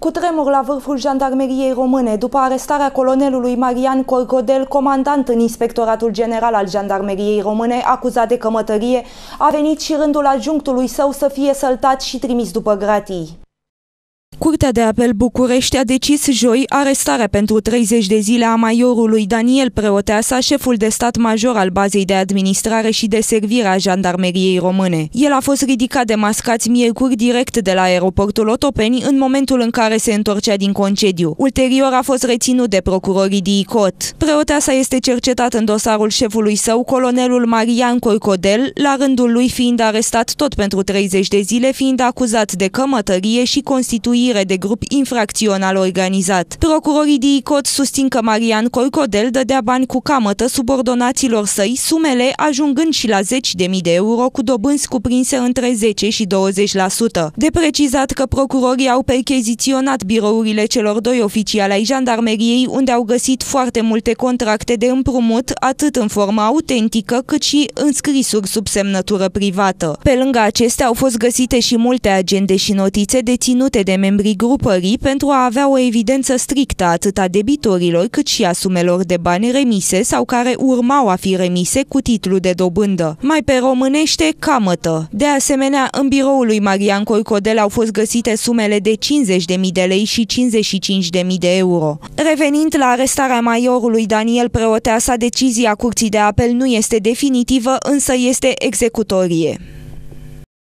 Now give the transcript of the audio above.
Cu tremur la vârful jandarmeriei române, după arestarea colonelului Marian Corcodel, comandant în Inspectoratul General al Jandarmeriei Române, acuzat de cămătărie, a venit și rândul adjunctului său să fie săltat și trimis după gratii. Curtea de apel București a decis joi arestarea pentru 30 de zile a majorului Daniel Preoteasa, șeful de stat major al bazei de administrare și de servire a jandarmeriei române. El a fost ridicat de mascați miercuri direct de la aeroportul Otopeni în momentul în care se întorcea din concediu. Ulterior a fost reținut de procurorii DICOT. Preoteasa este cercetat în dosarul șefului său, colonelul Marian Corcodel, la rândul lui fiind arestat tot pentru 30 de zile, fiind acuzat de cămătărie și constituire constituire de grup infracțional organizat. Procurorii DICOT susțin că Marian Corcodel dădea bani cu camătă subordonaților săi, sumele ajungând și la 10 de mii de euro cu dobânzi cuprinse între 10 și 20%. De precizat că procurorii au percheziționat birourile celor doi oficiali ai jandarmeriei, unde au găsit foarte multe contracte de împrumut, atât în formă autentică, cât și înscrisuri sub semnătură privată. Pe lângă acestea au fost găsite și multe agende și notițe deținute de membri membrii grupării pentru a avea o evidență strictă atât a debitorilor cât și a sumelor de bani remise sau care urmau a fi remise cu titlu de dobândă. Mai pe românește, camătă. De asemenea, în biroul lui Marian Corcodel au fost găsite sumele de 50.000 de lei și 55.000 de euro. Revenind la arestarea majorului Daniel Preoteasa, decizia Curții de Apel nu este definitivă, însă este executorie.